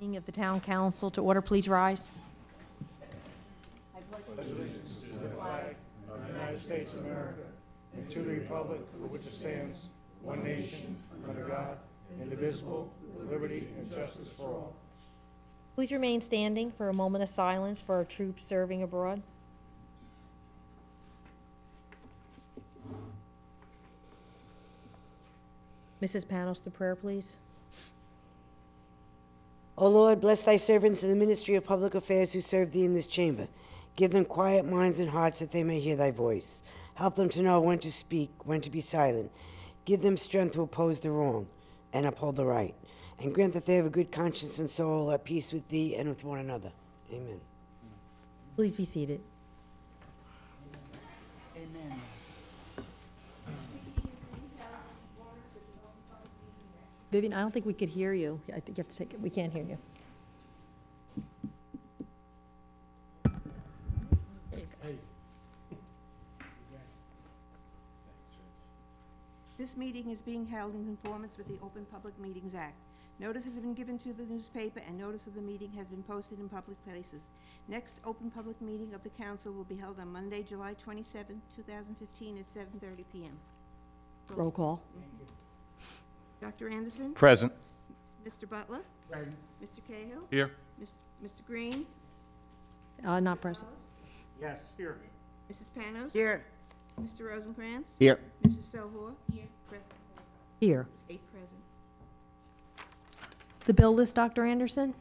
Meeting of the Town Council to order, please rise. I pledge allegiance to the flag of the United States of America and to the republic for which it stands, one nation, under God, indivisible, with liberty and justice for all. Please remain standing for a moment of silence for our troops serving abroad. Mrs. Panos, the prayer, please. O Lord, bless thy servants in the ministry of public affairs who serve thee in this chamber. Give them quiet minds and hearts that they may hear thy voice. Help them to know when to speak, when to be silent. Give them strength to oppose the wrong and uphold the right. And grant that they have a good conscience and soul at peace with thee and with one another. Amen. Please be seated. Vivian, I don't think we could hear you. I think you have to take it, we can't hear you. You go. This meeting is being held in conformance with the Open Public Meetings Act. Notice has been given to the newspaper, and notice of the meeting has been posted in public places. Next open public meeting of the council will be held on Monday, July 27, 2015, at 7:30 PM. Roll call. Dr. Anderson? Present. Mr. Butler? Present. Mr. Cahill? Here. Mis- Mr. Green? Uh, not present. Yes, here. Mrs. Panos? Here. Mr. Rosencrantz? Here. Mrs. Sohor? Here. Present. Here. Eight present. The bill list, Dr. Anderson?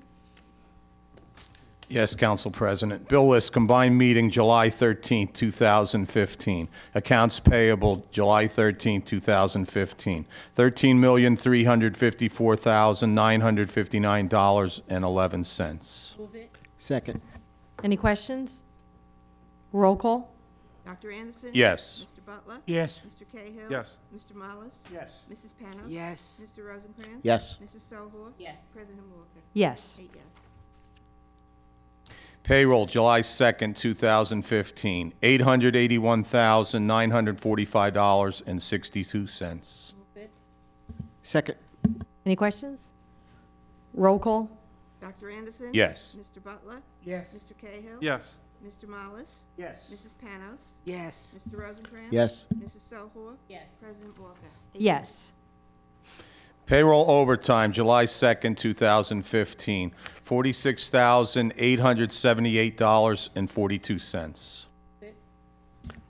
Yes, Council President. Bill list, combined meeting July 13, 2015. Accounts payable July 13, 2015. $13,354,959.11. Second. Any questions? Roll call. Dr. Anderson? Yes. Mr. Butler? Yes. Mr. Cahill? Yes. Mr. Mollis? Yes. Mrs. Panos? Yes. Mr. Rosencrantz? Yes. Mrs. Sohor? Yes. President Walker? Yes. Eight yes. Payroll July 2nd, 2015. $881,945.62. Second. Any questions? Roll call. Dr. Anderson? Yes. Mr. Butler? Yes. Mr. Cahill? Yes. Mr. Mollis? Yes. Mrs. Panos? Yes. Mr. Rosencrantz? Yes. Mrs. Sohor? Yes. President Walker? Eight Yes. Payroll overtime, July 2nd, 2015, $46,878.42.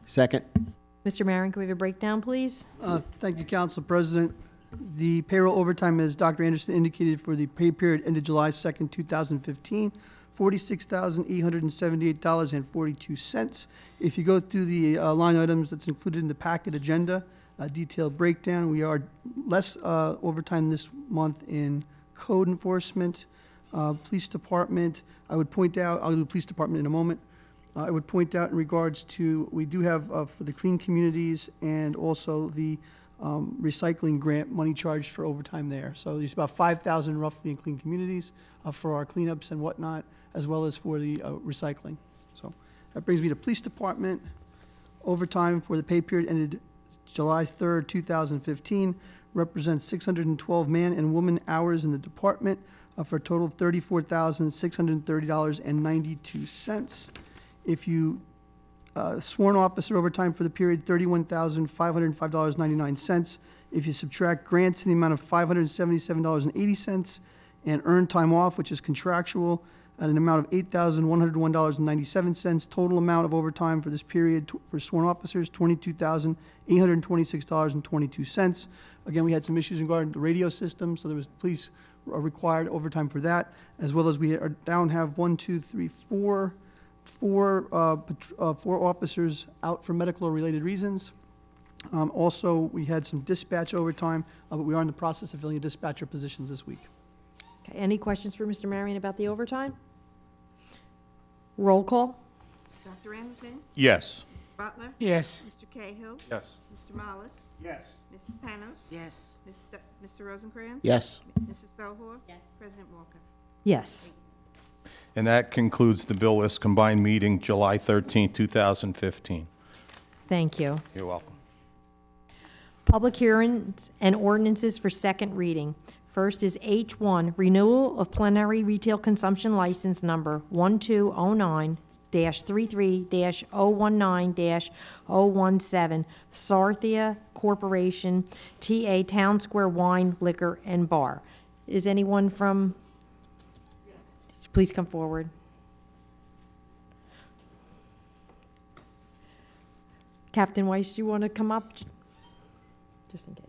Second. Mr. Marion, can we have a breakdown, please? Uh, Thank you, Council President. The payroll overtime, as Dr. Anderson indicated, for the pay period ended July 2nd, 2015, $46,878.42. If you go through the uh, line items that's included in the packet agenda, a detailed breakdown, we are less uh, overtime this month in code enforcement, uh, police department. I would point out, I'll do the police department in a moment. Uh, I would point out in regards to, we do have uh, for the clean communities and also the um, recycling grant money charged for overtime there. So there's about 5,000 roughly in clean communities uh, for our cleanups and whatnot, as well as for the uh, recycling. So that brings me to police department. Overtime for the pay period ended July 3rd, 2015, represents 612 man and woman hours in the department uh, for a total of $34,630.92. If you uh, sworn officer overtime for the period, $31,505.99. If you subtract grants in the amount of $577.80, and earned time off, which is contractual, at an amount of $8,101.97, total amount of overtime for this period for sworn officers, $22,826.22. Again, we had some issues regarding the radio system, so there was police uh, required overtime for that, as well as we are down have one, two, three, four, four, uh, uh, four officers out for medical or related reasons. Um, Also, we had some dispatch overtime, uh, but we are in the process of filling dispatcher positions this week. Okay, any questions for Mr. Marion about the overtime? Roll call. Dr. Anderson? Yes. Butler? Yes. Mr. Cahill? Yes. Mr. Mollis? Yes. Mrs. Panos? Yes. Mr. Mr. Rosencrantz? Yes. Mrs. Sohor? Yes. President Walker? Yes. And that concludes the bill list, combined meeting July 13, 2015. Thank you. You're welcome. Public hearings and ordinances for second reading. First is H1, renewal of plenary retail consumption license number 1209-33-019-017, Sarthia Corporation, TA Town Square Wine, Liquor, and Bar. Is anyone from, please come forward. Captain Weiss, you want to come up? Just in case.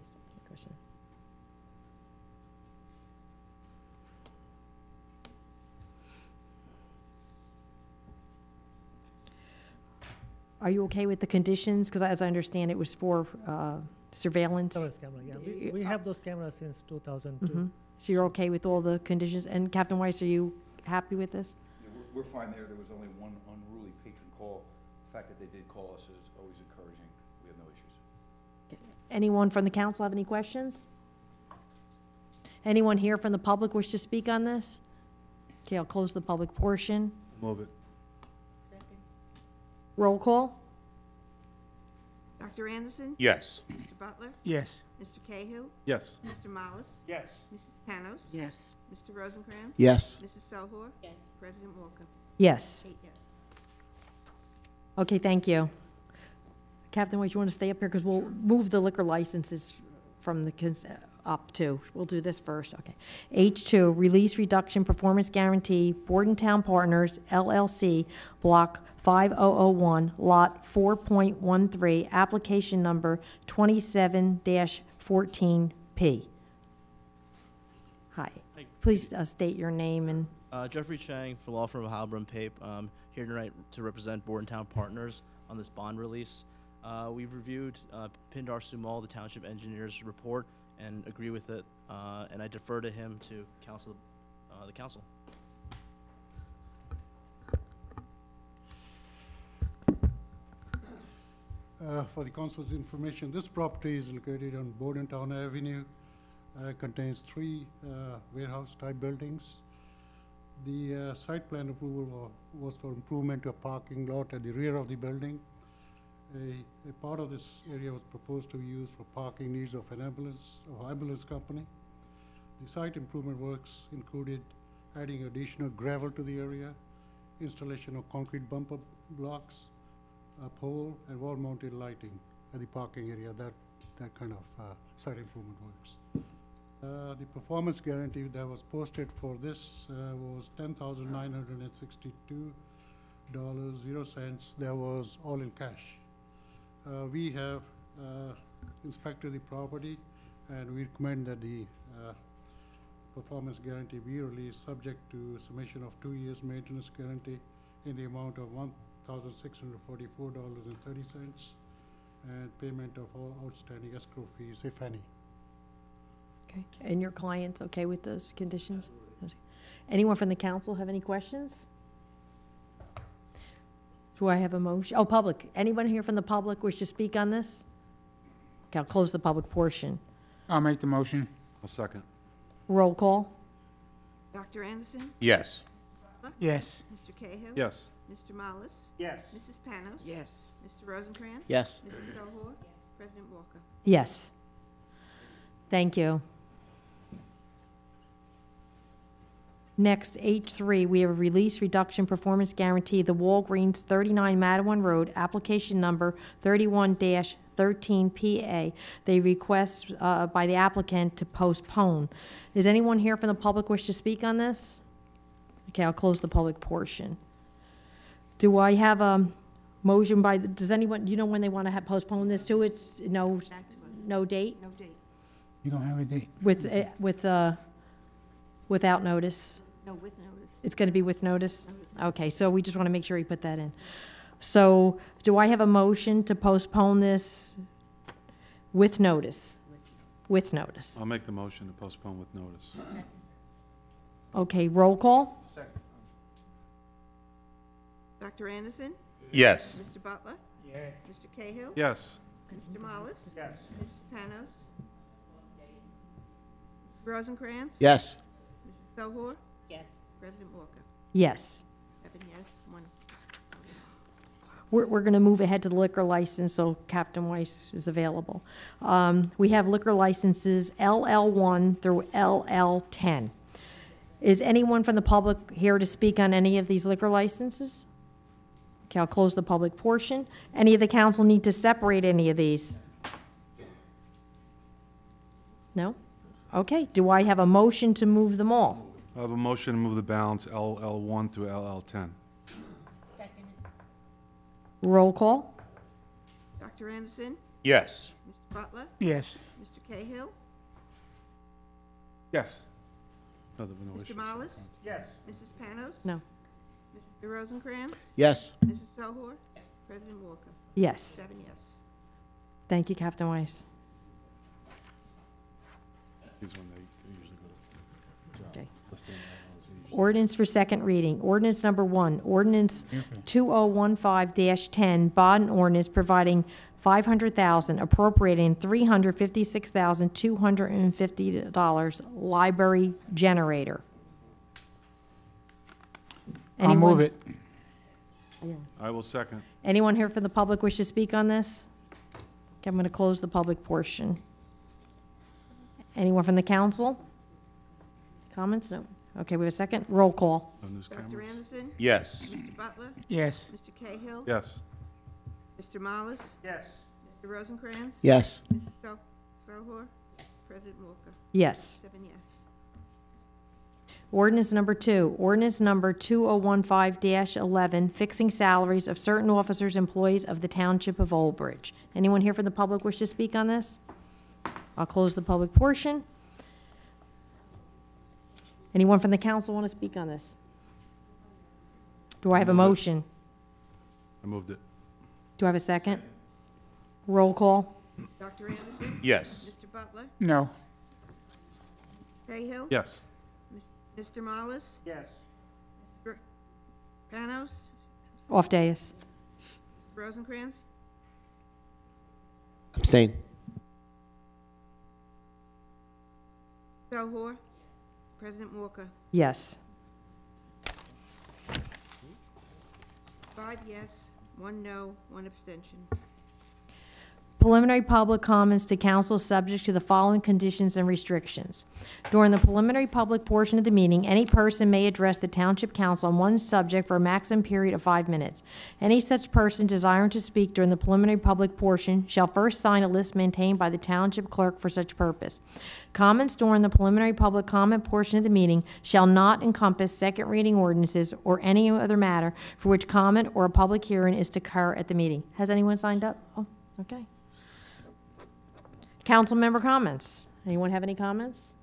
Are you okay with the conditions? Because as I understand, it was for uh, surveillance. Surveillance camera, yeah. We, we have those cameras since 2002. Mhm. So you're okay with all the conditions? And Captain Weiss, are you happy with this? Yeah, we're, we're fine there. There was only one unruly patron call. The fact that they did call us is always encouraging. We have no issues. Anyone from the council have any questions? Anyone here from the public wish to speak on this? Okay, I'll close the public portion. Move it. Roll call? Dr. Anderson? Yes. Mr. Butler? Yes. Mr. Cahill? Yes. Mr. Mollis, Yes. Mrs. Panos? Yes. Mr. Rosencrantz? Yes. Mrs. Sohor? Yes. President Walker? Yes. Eight yes. Okay, thank you. Captain Weiss, you want to stay up here? Because we'll move the liquor licenses from the, cons- up to, we'll do this first, okay. H2, Release Reduction Performance Guarantee, Bordentown Partners LLC, Block 5001, Lot 4.13, application number 27-14P. Hi. Hi. Please uh, state your name and, Uh, Jeffrey Chang for law firm of Halber and Pape. Um, here tonight to represent Bordentown Partners on this bond release. Uh, we've reviewed uh, Pindar Sumal, the township engineer's report, and agree with it. Uh, and I defer to him to counsel uh, the council. Uh, For the council's information, this property is located on Bordentown Avenue, uh, contains three uh, warehouse-type buildings. The uh, site plan approval was for improvement to a parking lot at the rear of the building. A, a part of this area was proposed to be used for parking needs of an ambulance, or ambulance company. The site improvement works included adding additional gravel to the area, installation of concrete bumper blocks, a pole and wall-mounted lighting at the parking area, that, that kind of uh, site improvement works. Uh, The performance guarantee that was posted for this uh, was ten thousand nine hundred and sixty-two dollars, zero cents. That was all in cash. Uh, We have uh, inspected the property, and we recommend that the uh, performance guarantee be released, subject to submission of two years maintenance guarantee in the amount of one thousand six hundred forty-four dollars and payment of all outstanding escrow fees, if any. okay, and your client's okay with those conditions? Anyone from the council have any questions? Do I have a motion? Oh, public. Anyone here from the public wish to speak on this? Okay, I'll close the public portion. I'll make the motion. A second. Roll call? Dr. Anderson? Yes. Yes. Mr. Cahill? Yes. Mr. Mollis, Yes. Mrs. Panos? Yes. Mr. Rosencrantz? Yes. Mrs. Sohor? President Walker? Yes. Thank you. Next, H3, we have a release reduction performance guarantee, the Walgreens 39 Matawan Road, application number 31-13PA. They request uh, by the applicant to postpone. Is anyone here from the public wish to speak on this? Okay, I'll close the public portion. Do I have a motion by, the- does anyone, do you know when they want to have postpone this to? It's no, to no date? No date. You don't have a date? With, eh, with, uh, without notice? No, with notice. It's gonna be with notice? Notice. Okay, so we just wanna make sure we put that in. So, do I have a motion to postpone this with notice? With notice. I'll make the motion to postpone with notice. Okay, roll call? Dr. Anderson? Yes. Mr. Butler? Yes. Mr. Cahill? Yes. Mr. Mollis, Yes. Mrs. Panos? Rosencrantz? Yes. Mrs. Sohor? Yes. President Walker? Yes. Seven yes, one we're, we're going to move ahead to the liquor license, so Captain Weiss is available. Um, We have liquor licenses LL1 through LL10. Is anyone from the public here to speak on any of these liquor licenses? Okay, I'll close the public portion. Any of the council need to separate any of these? No? Okay, do I have a motion to move them all? I have a motion to move the balance LL1 through LL10. Second. Roll call? Dr. Anderson? Yes. Mr. Butler? Yes. Mr. Cahill? Yes. No, there were no Mr. issues. Mollis? Yes. Mrs. Panos? No. Mr. Rosencrans? Yes. Mrs. Sohor? President Walker? Yes. Seven yes. Thank you, Captain Weiss. These when they they usually go to Okay. Ordinance for second reading. Ordinance number one, ordinance 2015-10, bond ordinance providing 500,000, appropriating $356,250 library generator. I'll move Anyone- it. I will second. Anyone here from the public wish to speak on this? Okay, I'm going to close the public portion. Anyone from the council? Comments? No. Okay, we have a second. Roll call. No news Dr. cameras? Anderson? Yes. Mr. Butler? Yes. Mr. Cahill? Yes. Mr. Mollis? Yes. Mr. Rosencrans? Yes. Mrs. So- Sohor? President Walker? Yes. Seven yes. Ordinance number two, ordinance number 2015-11, fixing salaries of certain officers, employees of the Township of Old Bridge. Anyone here from the public wish to speak on this? I'll close the public portion. Anyone from the council want to speak on this? Do I have a Move it. motion? I moved it. Do I have a second? Roll call? Dr. Anderson? Yes. Mr. Butler? No. Cahill? Yes. Mr. Mollis? Yes. Mr. Panos? Off dais. Rosencrans? Abstain. Sohor? President Walker? Yes. Five yes, one no, one abstention. Preliminary public comments to council subject to the following conditions and restrictions. During the preliminary public portion of the meeting, any person may address the township council on one subject for a maximum period of five minutes. Any such person desiring to speak during the preliminary public portion shall first sign a list maintained by the township clerk for such purpose. Comments during the preliminary public comment portion of the meeting shall not encompass second reading ordinances or any other matter for which comment or a public hearing is to occur at the meeting. Has anyone signed up? Oh, okay. Council member comments. Anyone have any comments?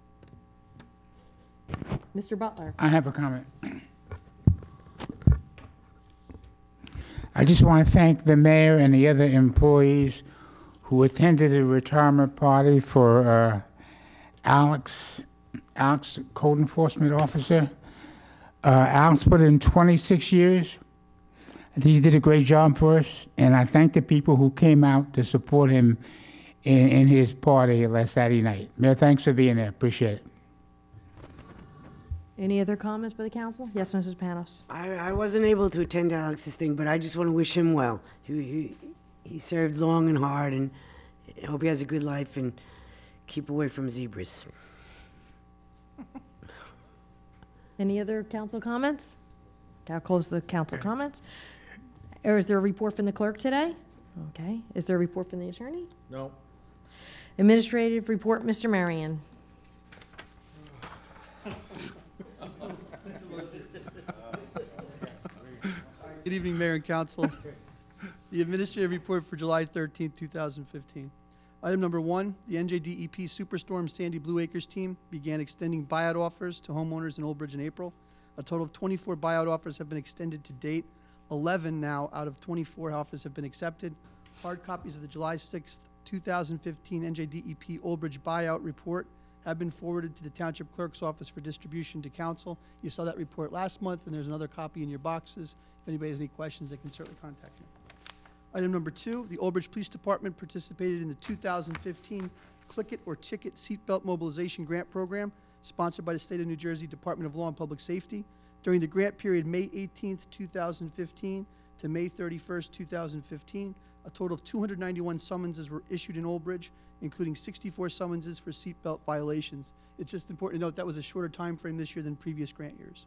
Mr. Butler? I have a comment. I just want to thank the mayor and the other employees who attended the retirement party for uh, Alex, Alex, code enforcement officer. Uh, Alex put in 26 years. I think he did a great job for us, and I thank the people who came out to support him in, in his party last Saturday night. Mayor, thanks for being there. Appreciate it. Any other comments by the council? Yes, Mrs. Panos? I, I wasn't able to attend Alex's thing, but I just want to wish him well. He, he, he served long and hard, and I hope he has a good life and keep away from zebras. Any other council comments? Okay, I'll close the council comments. Or is there a report from the clerk today? Okay. Is there a report from the attorney? No. Administrative report, Mr. Marion. Good evening, Mayor and Council. The administrative report for July 13, 2015. Item number one, the NJDEP Superstorm Sandy Blue Acres team began extending buyout offers to homeowners in Old Bridge in April. A total of 24 buyout offers have been extended to date. 11 now out of 24 offers have been accepted. Hard copies of the July 6, 2015 NJDEP E Old Bridge buyout report have been forwarded to the Township Clerk's Office for distribution to council. You saw that report last month, and there's another copy in your boxes. If anybody has any questions, they can certainly contact me. Item number two, the Old Bridge Police Department participated in the 2015 Click It or Ticket Seatbelt Mobilization Grant Program, sponsored by the State of New Jersey Department of Law and Public Safety. During the grant period, May 18th, 2015 to May 31st, 2015. A total of 291 summonses were issued in Old Bridge, including 64 summonses for seatbelt violations. It's just important to note that was a shorter time frame this year than previous grant years.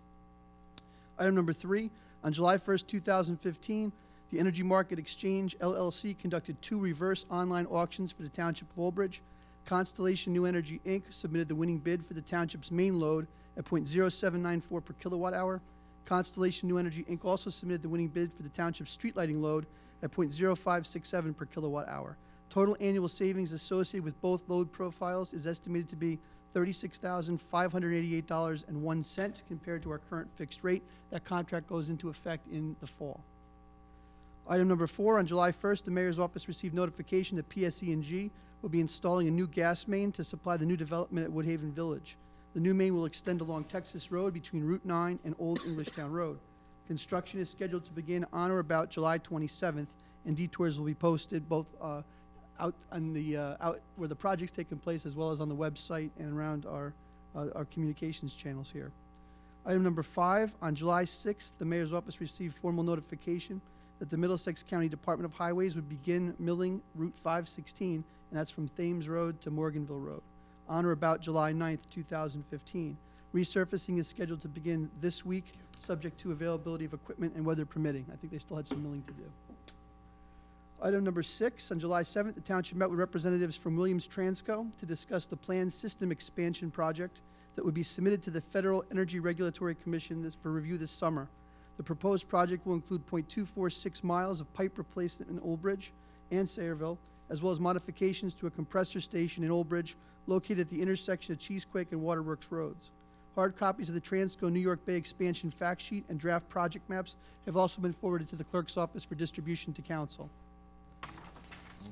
Item number three, on July 1st, 2015, the Energy Market Exchange LLC conducted two reverse online auctions for the Township of Old Bridge. Constellation New Energy, Inc. submitted the winning bid for the township's main load at .0794 per kilowatt hour. Constellation New Energy, Inc. also submitted the winning bid for the township's street lighting load at .0567 per kilowatt hour. Total annual savings associated with both load profiles is estimated to be $36,588.01 compared to our current fixed rate. That contract goes into effect in the fall. Item number four, on July 1st, the mayor's office received notification that PSE&G will be installing a new gas main to supply the new development at Woodhaven Village. The new main will extend along Texas Road between Route 9 and Old Englishtown Road. Construction is scheduled to begin on or about July 27th, and detours will be posted both uh, out on the, uh, out where the project's taking place, as well as on the website and around our, uh, our communications channels here. Item number five, on July 6th, the mayor's office received formal notification that the Middlesex County Department of Highways would begin milling Route 516, and that's from Thames Road to Morganville Road, on or about July 9th, 2015. Resurfacing is scheduled to begin this week, subject to availability of equipment and weather permitting. I think they still had some milling to do. Item number six, on July 7th, the township met with representatives from Williams Transco to discuss the planned system expansion project that would be submitted to the Federal Energy Regulatory Commission for review this summer. The proposed project will include .246 miles of pipe replacement in Old Bridge and Sayreville, as well as modifications to a compressor station in Old Bridge located at the intersection of Cheesequake and Waterworks Roads. Hard copies of the Transco New York Bay expansion fact sheet and draft project maps have also been forwarded to the clerk's office for distribution to council.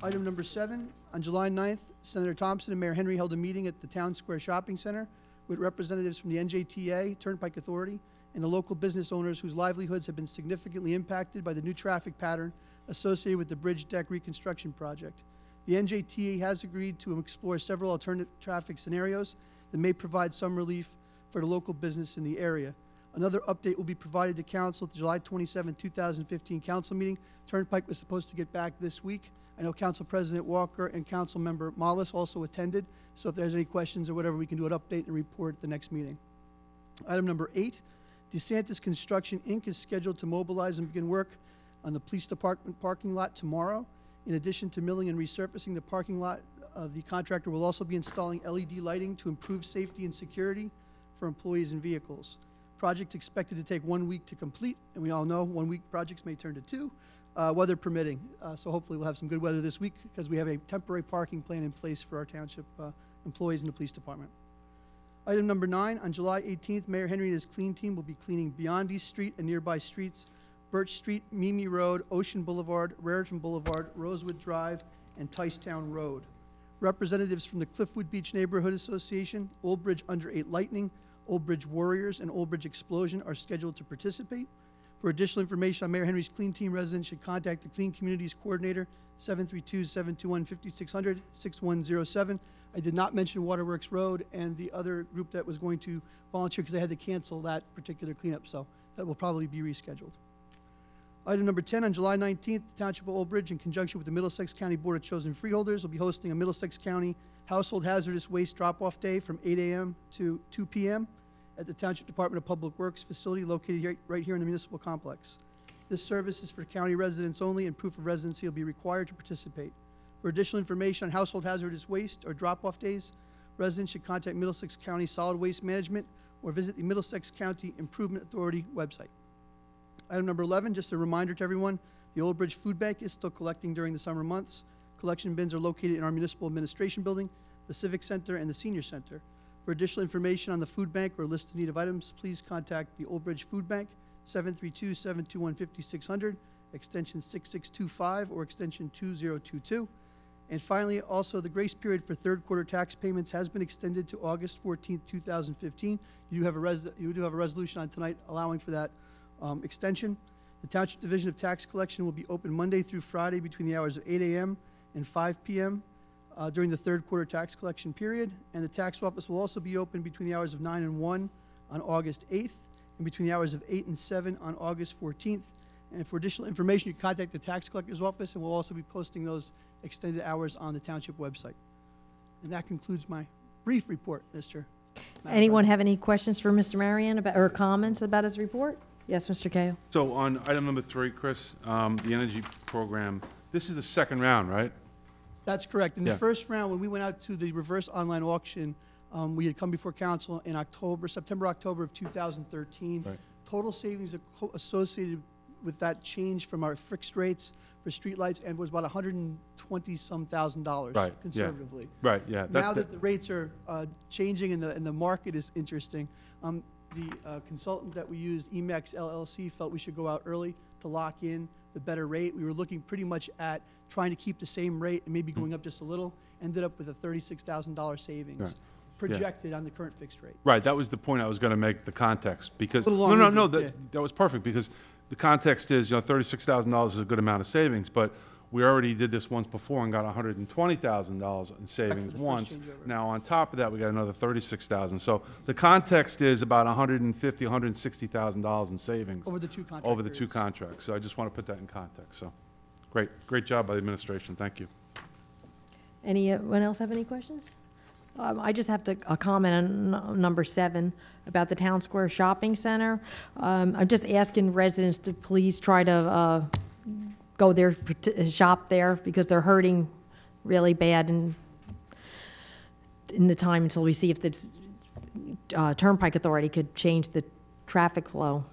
Item number seven, on July 9th, Senator Thompson and Mayor Henry held a meeting at the Town Square Shopping Center with representatives from the NJTA, Turnpike Authority, and the local business owners whose livelihoods have been significantly impacted by the new traffic pattern associated with the bridge deck reconstruction project. The NJTA has agreed to explore several alternative traffic scenarios that may provide some relief for the local business in the area. Another update will be provided to council at the July 27, 2015 council meeting. Turnpike was supposed to get back this week. I know Council President Walker and Council Member Mollis also attended, so if there's any questions or whatever, we can do an update and report at the next meeting. Item number eight, DeSantis Construction, Inc. is scheduled to mobilize and begin work on the police department parking lot tomorrow. In addition to milling and resurfacing the parking lot, uh, the contractor will also be installing LED lighting to improve safety and security for employees and vehicles. Project expected to take one week to complete, and we all know one-week projects may turn to two, uh, weather permitting. Uh, So hopefully we'll have some good weather this week, because we have a temporary parking plan in place for our township uh, employees in the police department. Item number nine, on July 18th, Mayor Henry and his clean team will be cleaning Beyond East Street and nearby streets, Birch Street, Mimi Road, Ocean Boulevard, Raritan Boulevard, Rosewood Drive, and Ticetown Road. Representatives from the Cliffwood Beach Neighborhood Association, Old Bridge Under 8 Lightning, Old Bridge Warriors, and Old Bridge Explosion are scheduled to participate. For additional information on Mayor Henry's Clean Team, residents should contact the Clean Communities Coordinator, 732-721-5600, 6107. I did not mention Waterworks Road and the other group that was going to volunteer because they had to cancel that particular cleanup, so that will probably be rescheduled. Item number 10, on July 19th, the Township of Old Bridge, in conjunction with the Middlesex County Board of Chosen Freeholders, will be hosting a Middlesex County Household Hazardous Waste Drop-Off Day from 8 a.m. to 2 p.m. at the Township Department of Public Works facility located right here in the municipal complex. This service is for county residents only, and proof of residency will be required to participate. For additional information on household hazardous waste or drop-off days, residents should contact Middlesex County Solid Waste Management or visit the Middlesex County Improvement Authority website. Item number 11, just a reminder to everyone, the Old Bridge Food Bank is still collecting during the summer months. Collection bins are located in our municipal administration building, the Civic Center, and the Senior Center. For additional information on the food bank or list of needed items, please contact the Old Bridge Food Bank, 732-721-5600, extension 6625 or extension 2022. And finally, also, the grace period for third quarter tax payments has been extended to August 14th, 2015. You have a you do have a resolution on tonight allowing for that um, extension. The Township Division of Tax Collection will be open Monday through Friday between the hours of 8 a.m. and 5 p.m. uh, during the third quarter tax collection period. And the tax office will also be open between the hours of 9 and 1 on August 8th and between the hours of 8 and 7 on August 14th. And for additional information, you can contact the tax collector's office, and we'll also be posting those extended hours on the township website. And that concludes my brief report, Mr. Madam Anyone President. have any questions for Mr. Marion about, or comments about his report? Yes, Mr. Cahill? So on item number three, Chris, um, the energy program, this is the second round, right? That's correct. In the first round, when we went out to the reverse online auction, um, we had come before council in October, September, October of 2013. Right. Total savings associated with that change from our fixed rates for streetlights and was about 120-some thousand dollars Right, yeah. conservatively. Right, yeah. Now that- that the rates are uh, changing and the, and the market is interesting, um, the uh, consultant that we used, E EMEX LLC, felt we should go out early to lock in the better rate. We were looking pretty much at trying to keep the same rate and maybe mm-hmm. going up just a little, ended up with a thirty-six thousand dollar savings Right. projected on the current fixed rate. Right, that was the point I was going to make, the context, because, Little no, no, no, yeah. that, that was perfect, because the context is, you know, thirty-six thousand dollars is a good amount of savings, but we already did this once before and got hundred and twenty thousand dollars in savings first once. changeover. Now, on top of that, we got another thirty-six thousand, so the context is about a hundred and fifty, hundred and sixty thousand dollars in savings. Over the two contract Over the two periods. contracts, so I just want to put that in context, so, great, great job by the administration, thank you. Anyone else have any questions? Um, I just have to, a comment on number seven about the Town Square Shopping Center. Um, I'm just asking residents to please try to, uh, go there, shop there, because they're hurting really bad in, in the time until we see if the, uh, Turnpike Authority could change the traffic flow.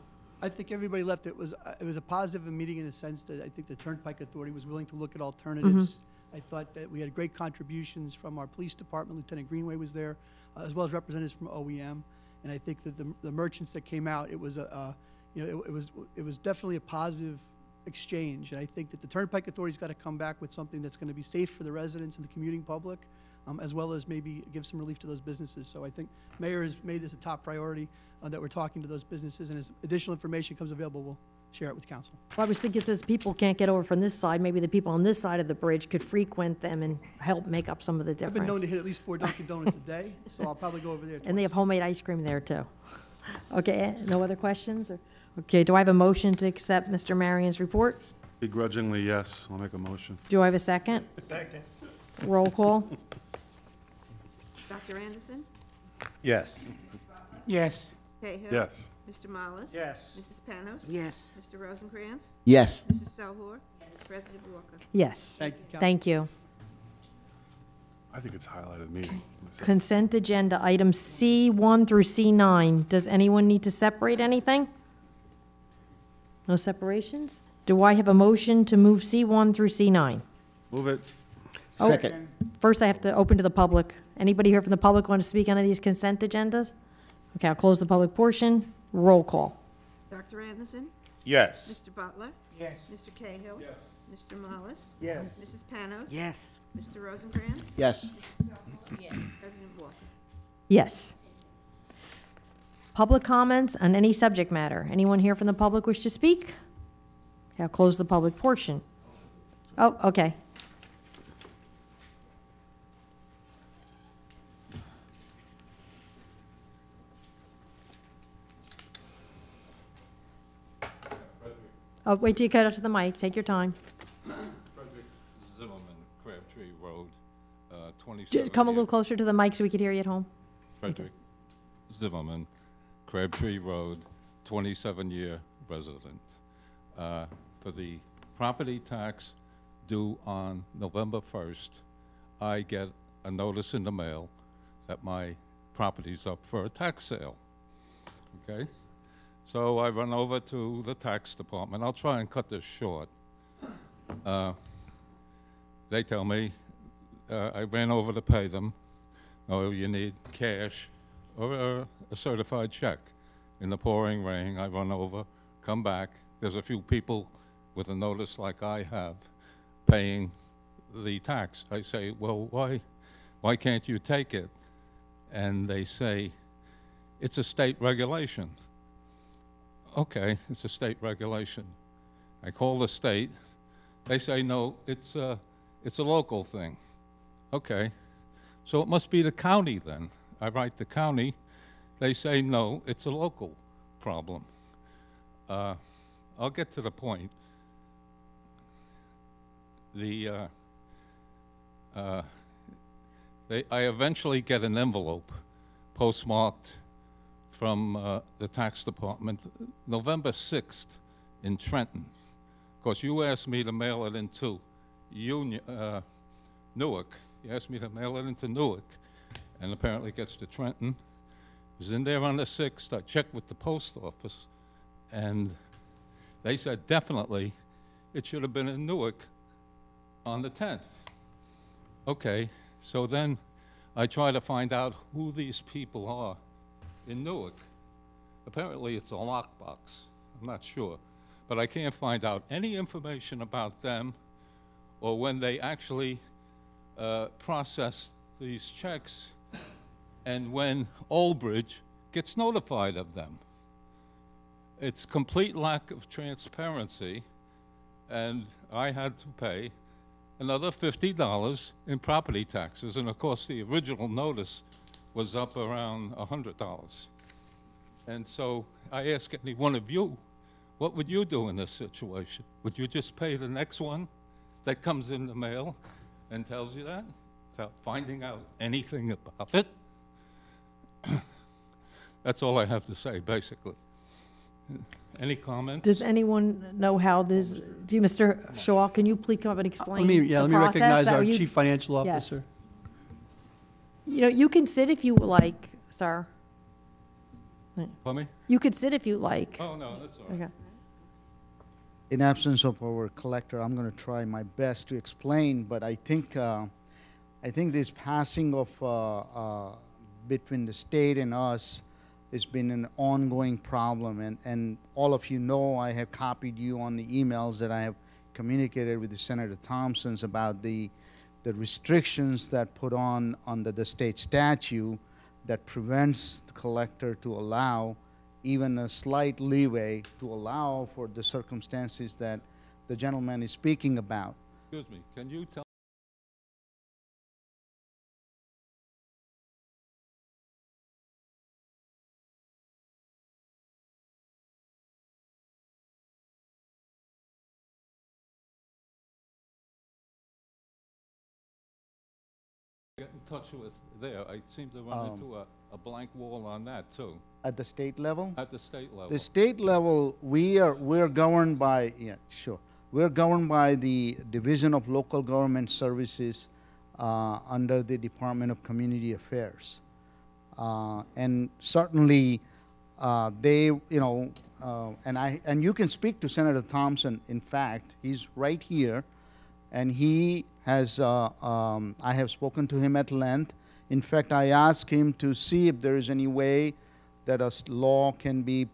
I think everybody left, it was, uh, it was a positive meeting in the sense that I think the Turnpike Authority was willing to look at alternatives. I thought that we had great contributions from our police department, Lieutenant Greenway was there, uh, as well as representatives from OEM. And I think that the, the merchants that came out, it was a, uh, you know, it, it was, it was definitely a positive exchange. And I think that the Turnpike Authority's got to come back with something that's going to be safe for the residents and the commuting public, um, as well as maybe give some relief to those businesses. So I think Mayor has made this a top priority, uh, that we're talking to those businesses, and as additional information comes available, we'll share it with council. Well, I was thinking since people can't get over from this side, maybe the people on this side of the bridge could frequent them and help make up some of the difference. I've been known to hit at least four Dunkin' Donuts a day, so I'll probably go over there And they have homemade ice cream there, too. Okay, eh, no other questions? or- Okay, do I have a motion to accept Mr. Marion's report? Begrudgingly, yes, I'll make a motion. Do I have a second? Second. Roll call? Dr. Anderson? Yes. Yes. Cahill? Yes. Mr. Mollis? Yes. Mrs. Panos? Yes. Mr. Rosencrans? Yes. Mrs. Sohor? President Walker? Yes. Thank you, Thank you. I think it's highlighted meeting. Consent agenda, items C1 through C9. Does anyone need to separate anything? No separations? Do I have a motion to move C1 through C9? Move it. Oh, Second. First, I have to open to the public. Anybody here from the public want to speak on any of these consent agendas? Okay, I'll close the public portion. Roll call. Dr. Anderson? Yes. Mr. Butler? Yes. Mr. Cahill? Yes. Mr. Mollis? Yes. Mrs. Panos? Yes. Mr. Rosencrans? Yes. President Walker? Yes. Public comments on any subject matter. Anyone here from the public wish to speak? Okay, I'll close the public portion. Oh, okay. Oh, wait till you cut out to the mic. Take your time. Frederick Zimmerman, Crabtree Road, uh, 27. Come a little closer to the mic so we could hear you at home. Frederick Zimmerman, Crabtree Road, 27-year resident. Uh, For the property tax due on November 1st, I get a notice in the mail that my property's up for a tax sale. Okay? So I run over to the tax department. I'll try and cut this short. Uh, They tell me, uh, I ran over to pay them. No, you need cash or a- a certified check. In the pouring rain, I run over, come back. There's a few people with a notice like I have paying the tax. I say, well, why, why can't you take it? And they say, it's a state regulation. Okay, it's a state regulation. I call the state. They say, no, it's a, it's a local thing. Okay, so it must be the county then. I write the county. They say, no, it's a local problem. Uh, I'll get to the point. The, uh, uh, they, I eventually get an envelope postmarked from uh, the tax department, November 6th in Trenton. Of course, you asked me to mail it into Union, uh, Newark. You asked me to mail it into Newark, and apparently it gets to Trenton. It was in there on the 6th. I checked with the post office, and they said definitely it should have been in Newark on the 10th. Okay, so then I try to find out who these people are in Newark. Apparently, it's a lockbox. I'm not sure. But I can't find out any information about them or when they actually uh, process these checks and when Old Bridge gets notified of them. It's complete lack of transparency, and I had to pay another $50 in property taxes, and of course, the original notice was up around $100. And so I ask any one of you, what would you do in this situation? Would you just pay the next one that comes in the mail and tells you that without finding out anything about it? That's all I have to say, basically. Any comments? Does anyone know how this, do you, Mr. Shaw, can you please come up and explain Let me, yeah, the let me process recognize that our you- Chief Financial Yes. Officer. You know, you can sit if you like, sir. Pardon me? You could sit if you like. Oh, no, that's all right. Okay. in absence of our collector, I'm going to try my best to explain, but I think, uh, I think this passing of, uh, uh, between the state and us has been an ongoing problem, and, and all of you know, I have copied you on the emails that I have communicated with the Senator Thompsons about the, the restrictions that put on, under the state statute that prevents the collector to allow even a slight leeway to allow for the circumstances that the gentleman is speaking about. Excuse me, can you tell? Get in touch with there. I seem to run Um, into a, a blank wall on that too, At the state level? at the state level. The state level, we are, we're governed by, yeah, sure. We're governed by the Division of Local Government Services uh, under the Department of Community Affairs. Uh, and certainly, uh, they, you know, uh, and I, and you can speak to Senator Thompson. In fact, he's right here, and he has. Uh, um, I have spoken to him at length. In fact, I asked him to see if there is any way that a law can be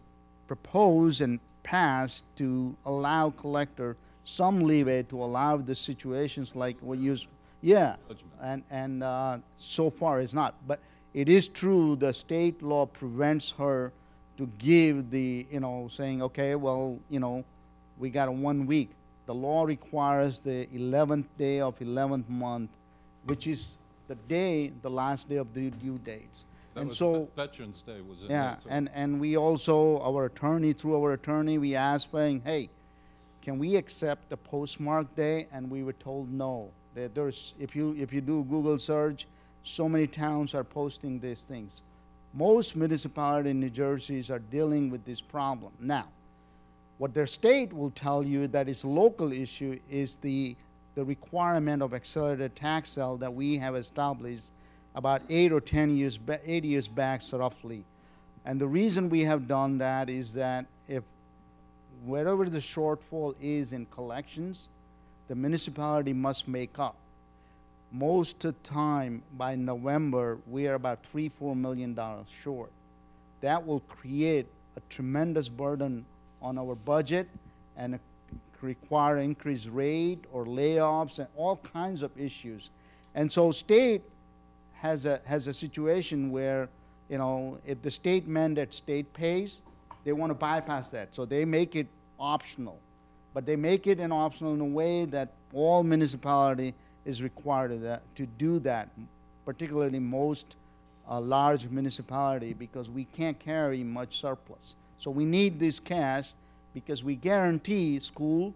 proposed and passed to allow collector some leeway to allow the situations like what you, yeah, and and uh, so far it's not. But it is true the state law prevents her to give the you know saying okay well you know we got a one week. The law requires the 11th day of 11th month, which is the day, the last day of the due dates. That and so Ve- Veterans Day was in yeah, and, and we also, our attorney, through our attorney, we asked, saying, hey, can we accept the postmark day? And we were told no. That there's, if you, if you do Google search, so many towns are posting these things. Most municipalities in New Jersey are dealing with this problem. Now, what their state will tell you that is local issue is the, the requirement of accelerated tax sale that we have established about eight or 10 years, eight years back roughly. And the reason we have done that is that if wherever the shortfall is in collections, the municipality must make up. Most of the time, by November, we are about three, four million dollars short. That will create a tremendous burden on our budget and require increased rate or layoffs and all kinds of issues. And so state has a, has a situation where, you know, if the state mandates state pays, they want to bypass that. So they make it optional. But they make it an optional in a way that all municipality is required to, that, to do that, particularly most uh, large municipality, because we can't carry much surplus. So we need this cash because we guarantee school,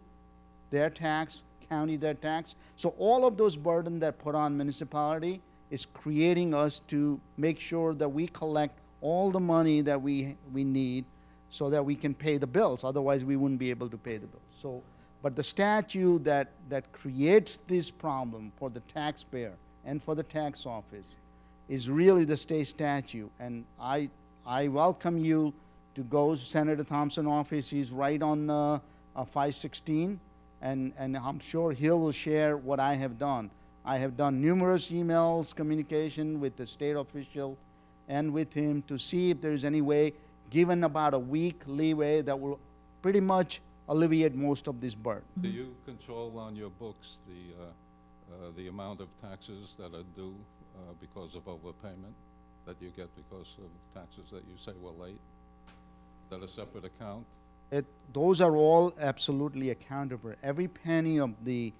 their tax, county their tax. So all of those burden that put on municipality is creating us to make sure that we collect all the money that we, we need so that we can pay the bills. Otherwise, we wouldn't be able to pay the bills. So, but the statute that, that creates this problem for the taxpayer and for the tax office is really the state statute. And I, I welcome you to go to Senator Thompson office. He's right on uh, uh, 516, and, and I'm sure he will share what I have done. I have done numerous emails, communication with the state official and with him to see if there's any way, given about a week leeway, that will pretty much alleviate most of this burden. Do you control on your books the, uh, uh, the amount of taxes that are due uh, because of overpayment that you get because of taxes that you say were late? That a separate account? It, those are all absolutely accountable. Every penny of the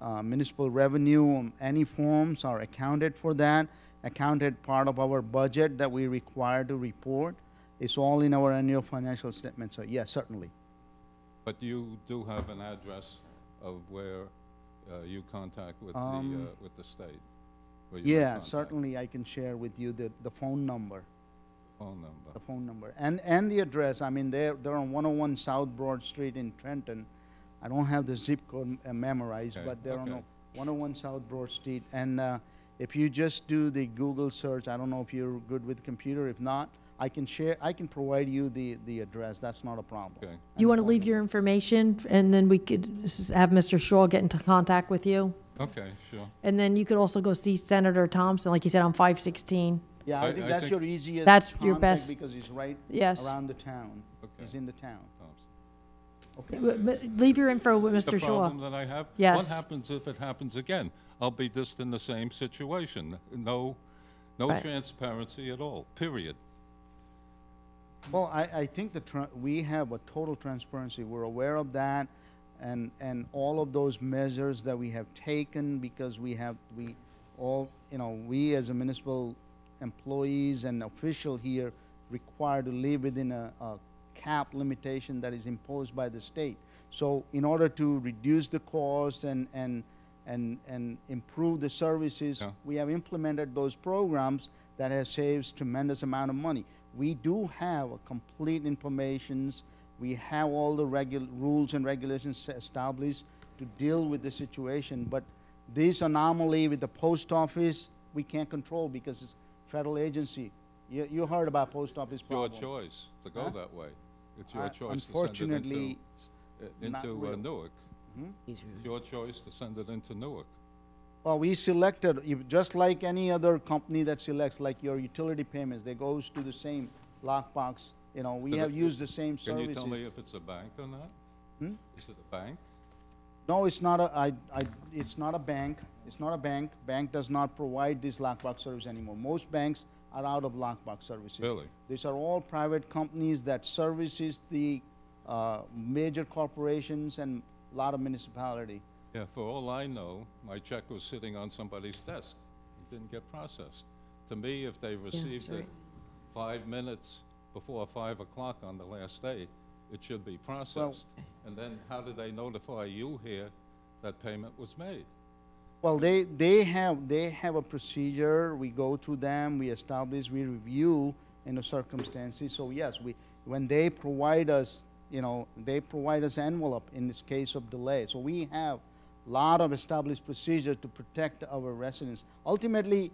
uh, municipal revenue, um, any forms are accounted for that, accounted part of our budget that we require to report. It's all in our annual financial statement, so yes, certainly. But you do have an address of where uh, you contact with the, Um, uh, with the state? where you have Yeah, certainly I can share with you the, the phone number, Phone number. the phone number, and, and the address. I mean, they're, they're on 101 South Broad Street in Trenton. I don't have the zip code uh, memorized, Okay, but they're on okay. a 101 South Broad Street. And uh, if you just do the Google search, I don't know if you're good with computer. If not, I can share, I can provide you the, the address. That's not a problem. Okay. Do you want to leave your information, and then we could have Mr. Shaw get into contact with you? Okay, sure. And then you could also go see Senator Thompson, like you said, on 516. Yeah, I I- think I that's think- your easiest That's your contact best- Because he's right Yes. around the town. Okay. He's in the town. Thompson. Okay. But but leave your info with The Mr. Shaw. problem that I have? Yes. What happens if it happens again? I'll be just in the same situation. No, no Right. transparency at all, period. Well, I, I think the, tra- we have a total transparency. We're aware of that and, and all of those measures that we have taken because we have, we all, you know, we as a municipal employees and official here required to live within a, a cap limitation that is imposed by the state. So in order to reduce the cost and, and, and, and improve the services, Yeah. we have implemented those programs that have saved tremendous amount of money. We do have a complete informations. We have all the rules and regulations established to deal with the situation. But this anomaly with the post office, we can't control because it's federal agency. You, you heard about post office It's your choice to go Huh? that way. It's your Uh, choice to Unfortunately, send it into, uh, into uh. Newark. He's It's your choice to send it into Newark. Well, we selected, if- just like any other company that selects, like your utility payments, they goes to the same lockbox. You know, we Does have it- used the same Can you tell me if it's a bank or not? Hmm? Is it a bank? No, it's not a, I, I, it's not a bank. It's not a bank. Bank does not provide this lockbox service anymore. Most banks are out of lockbox services. Really? These are all private companies that services the, uh, major corporations and a lot of municipality. Yeah, for all I know, my check was sitting on somebody's desk. It didn't get processed. To me, if they received it right. five minutes before five o'clock on the last day, it should be processed. And then how do they notify you here that payment was made? Well, they, they have, they have a procedure, we go to them, we establish, we review in the circumstances. So yes, we, when they provide us, you know, they provide us envelope in this case of delay. So we have a lot of established procedure to protect our residents. Ultimately,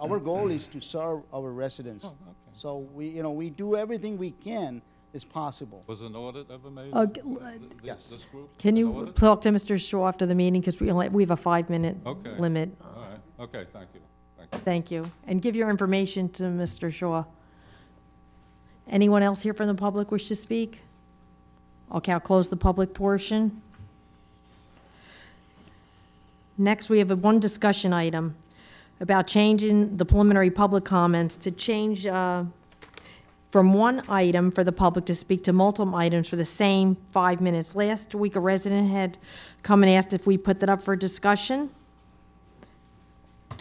our goal is to serve our residents. Oh, okay. So we, you know, we do everything we can as possible. Was an audit ever made? Uh, th- th- Yes. This group? Can An you audit? talk to Mr. Shaw after the meeting, because we only, we have a five-minute Okay. limit. All right, okay, thank you, thank you. Thank you. And give your information to Mr. Shaw. Anyone else here from the public wish to speak? Okay, I'll close the public portion. Next, we have a one discussion item about changing the preliminary public comments to change uh, from one item for the public to speak to multiple items for the same five minutes. Last week, a resident had come and asked if we put that up for discussion.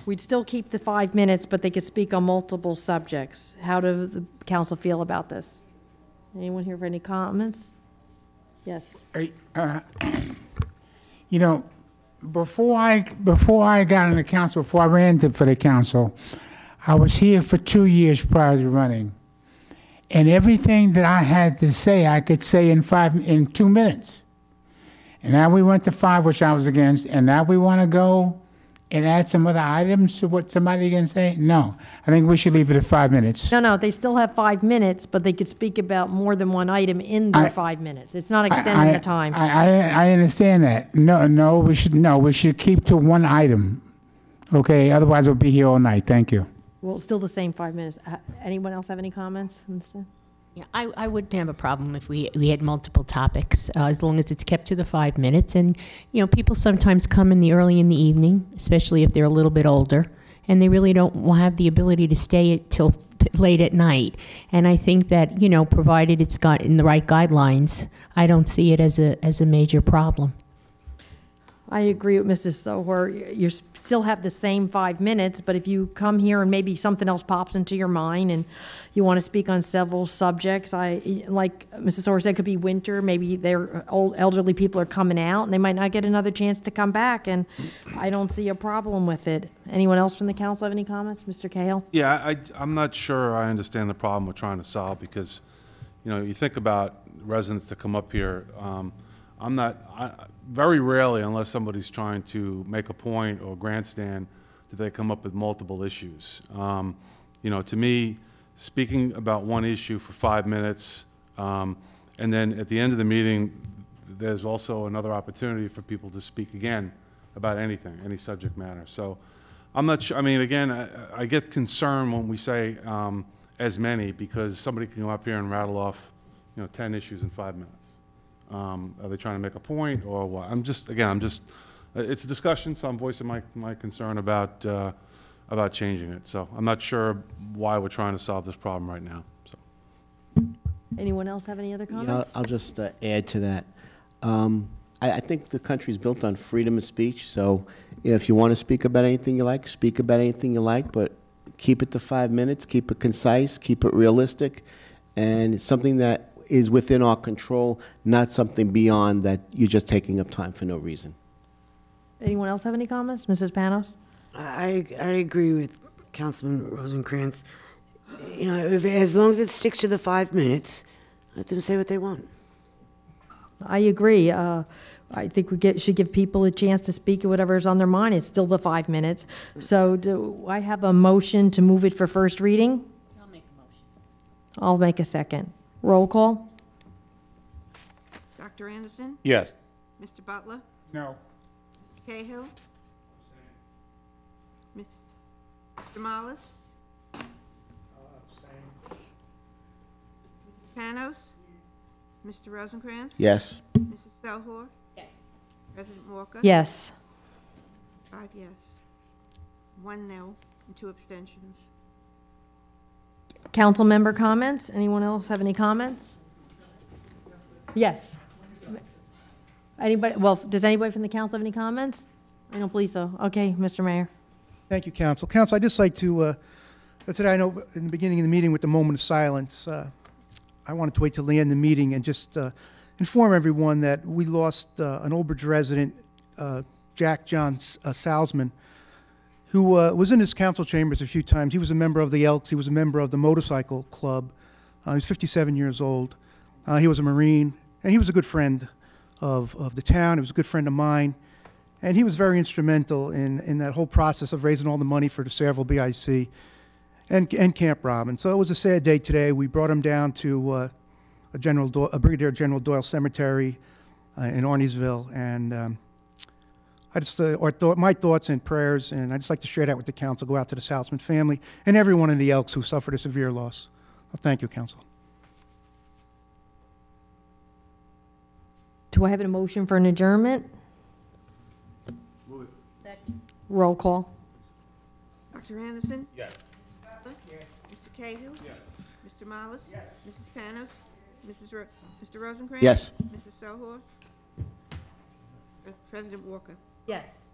We'd still keep the five minutes, but they could speak on multiple subjects. How do the council feel about this? Anyone here for any comments? Yes. Uh, You know, before I, before I got on the council, before I ran for the council, I was here for two years prior to running. And everything that I had to say, I could say in five, in two minutes. And now we went to five, which I was against, and now we want to go and add some other items to what somebody can say? No, I think we should leave it at five minutes. No, no, they still have five minutes, but they could speak about more than one item in I- their five minutes. It's not I- extending I- the time. I, I, I understand that. No, no, we should, no, we should keep to one item. Okay, otherwise we'll be here all night. Thank you. Well, still the same five minutes. Uh, Anyone else have any comments? Yeah, I, I wouldn't have a problem if we, we had multiple topics, uh, as long as it's kept to the five minutes. And, you know, people sometimes come in the early in the evening, especially if they're a little bit older, and they really don't have the ability to stay till late at night. And I think that, you know, provided it's got in the right guidelines, I don't see it as a, as a major problem. I agree with Mrs. Sohor. You still have the same five minutes, but if you come here and maybe something else pops into your mind and you want to speak on several subjects, I, like Mrs. Sohor said, could be winter, maybe their old elderly people are coming out and they might not get another chance to come back, and I don't see a problem with it. Anyone else from the council have any comments? Mr. Cahill? Yeah, I, I'm not sure I understand the problem we're trying to solve, because, you know, you think about residents that come up here, um, I'm not, I, very rarely, unless somebody's trying to make a point or grandstand, do they come up with multiple issues. Um, you know, to me, speaking about one issue for five minutes, um, and then at the end of the meeting, there's also another opportunity for people to speak again about anything, any subject matter. So I'm not sure, I mean, again, I, I get concerned when we say um, as many, because somebody can go up here and rattle off, you know, 10 issues in five minutes. Um, Are they trying to make a point, or what? I'm just, again, I'm just, uh, it's a discussion, so I'm voicing my, my concern about, uh, about changing it. So I'm not sure why we're trying to solve this problem right now, so. Anyone else have any other Yeah, I'll- comments? I'll just uh, add to that. Um, I, I think the country is built on freedom of speech, so you know, if you want to speak about anything you like, speak about anything you like, but keep it to five minutes, keep it concise, keep it realistic, and it's something that is within our control, not something beyond that you're just taking up time for no reason. Anyone else have any comments? Mrs. Panos? I, I agree with Councilman Rosencrantz. You know, if, as long as it sticks to the five minutes, let them say what they want. I agree. Uh, I think we get, should give people a chance to speak of whatever is on their mind. It's still the five minutes. So do I have a motion to move it for first reading? I'll make a motion. I'll make a second. Roll call? Dr. Anderson? Yes. Mr. Butler? No. Mr. Cahill? Mi- Mr. Mollis? Mrs. Panos? Mr. Rosencrantz? Yes? Mrs. Sohor? Yes. President Walker? Yes. Five yes. One no, and two abstentions. Council member comments? Anyone else have any comments? Yes. Anybody, well, does anybody from the council have any comments? I don't believe so. Okay, Mr. Mayor. Thank you, Council. Council, I'd just like to, uh, today, I know in the beginning of the meeting with the moment of silence, uh, I wanted to wait till the end of the meeting and just uh, inform everyone that we lost uh, an Old Bridge resident, uh, Jack John uh, Salzman, who uh, was in his council chambers a few times. He was a member of the Elks. He was a member of the motorcycle club. Uh, he was 57 years old. Uh, he was a Marine, and he was a good friend of, of the town. He was a good friend of mine. And he was very instrumental in, in that whole process of raising all the money for the Sayreville BIC and, and Camp Robin. So it was a sad day today. We brought him down to uh, a, General Do- a Brigadier General Doyle Cemetery uh, in Arnie'sville. And um, I just, uh, our thought, my thoughts and prayers, and I'd just like to share that with the council, go out to the Salzman family and everyone in the Elks who suffered a severe loss. Well, thank you, council. Do I have a motion for an adjournment? Second. Roll call? Dr. Anderson? Yes. Mr. Butler? Mr. Cahill? Yes. Mr. Mollis? Yes. Mrs. Panos? Mrs. Ro- Mr. Rosencrantz? Yes. Mrs. Sohor? Pres- President Walker? Yes.